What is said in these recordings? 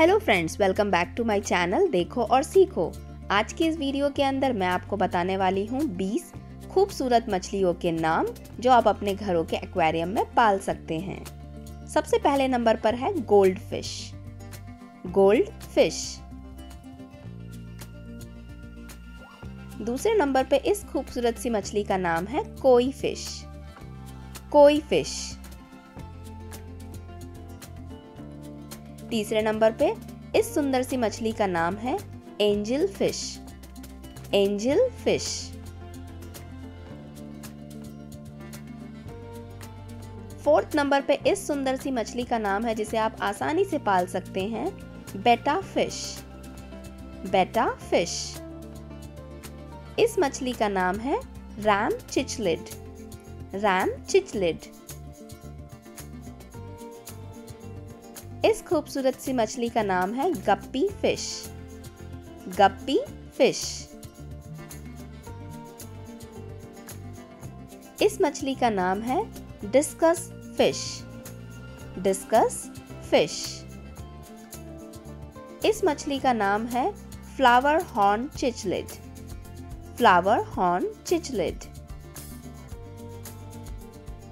Hello friends welcome back to my channel देखो और सीखो। आज की इस वीडियो के अंदर मैं आपको बताने वाली हूँ 20 खूबसूरत मछलियों के नाम जो आप अपने घरों के एक्वेरियम में पाल सकते हैं। सबसे पहले नंबर पर है गोल्ड फ़िश गोल्ड फ़िश दूसरे नंबर पे इस खूबसूरत सी मछली का नाम है कोई फ़िश। कोई फ़िश। तीसरे नंबर पे इस सुंदर सी मछली का नाम है angelfish. Angelfish. Fourth number पे इस सुंदर सी मछली का नाम है जिसे आप आसानी से पाल सकते हैं, बेटा फ़िश। बेटा फ़िश। इस मछली का नाम है रैम चिचलिड। रैम चिचलिड। इस खूबसूरत सी मछली का नाम है गप्पी फ़िश। गप्पी फ़िश। इस मछली का नाम है डिस्कस फ़िश। Discuss fish. इस मछली का नाम है flower horn cichlid. Flower horn cichlid.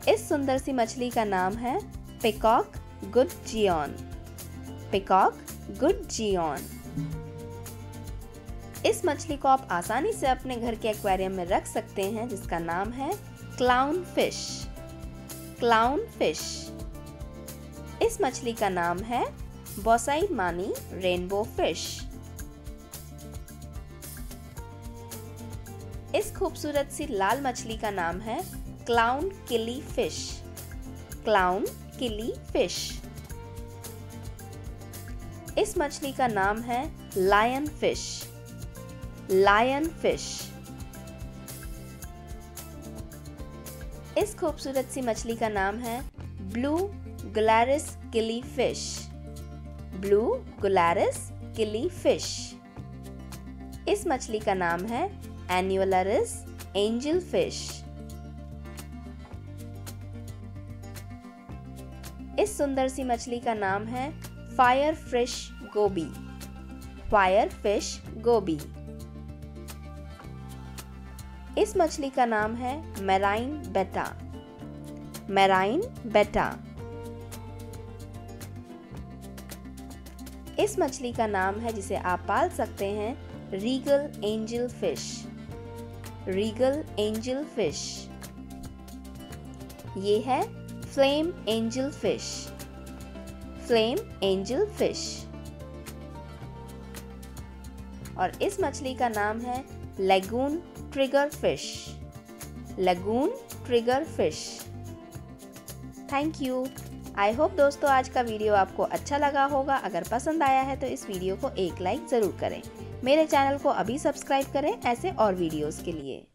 इस सुंदर सी मछली का नाम है peacock gudgeon peacock gudgeon इस मछली को आप आसानी से अपने घर के एक्वेरियम में रख सकते हैं, जिसका नाम है क्लाउन फ़िश क्लाउन फ़िश इस मछली का नाम है बोसाई मानी रेनबो फ़िश इस खूबसूरत सी लाल मछली का नाम है क्लाउन किली फ़िश क्लाउन किली फ़िश। इस मछली का नाम है लायन फ़िश। Lion fish. इस खूबसूरत सी मछली का नाम है ब्लू गुलारिस किली फ़िश। ब्लू गुलारिस किली फ़िश। इस मछली का नाम है एन्युलरिस एंजल फ़िश। इस सुंदर सी मछली का नाम है fire fish goby. Fire fish goby. इस मछली का नाम है मेराइन बेटा। मेराइन बेटा। इस मछली का नाम है जिसे आप पाल सकते हैं regal angel fish. Regal angelfish. ये है flame angelfish flame angelfish और इस मछली का नाम है lagoon triggerfish lagoon triggerfish thank you I hope दोस्तों आज का वीडियो आपको अच्छा लगा होगा। अगर पसंद आया है तो इस वीडियो को एक लाइक ज़रूर करें। मेरे चैनल को अभी सब्सक्राइब करें ऐसे और वीडियोस के लिए।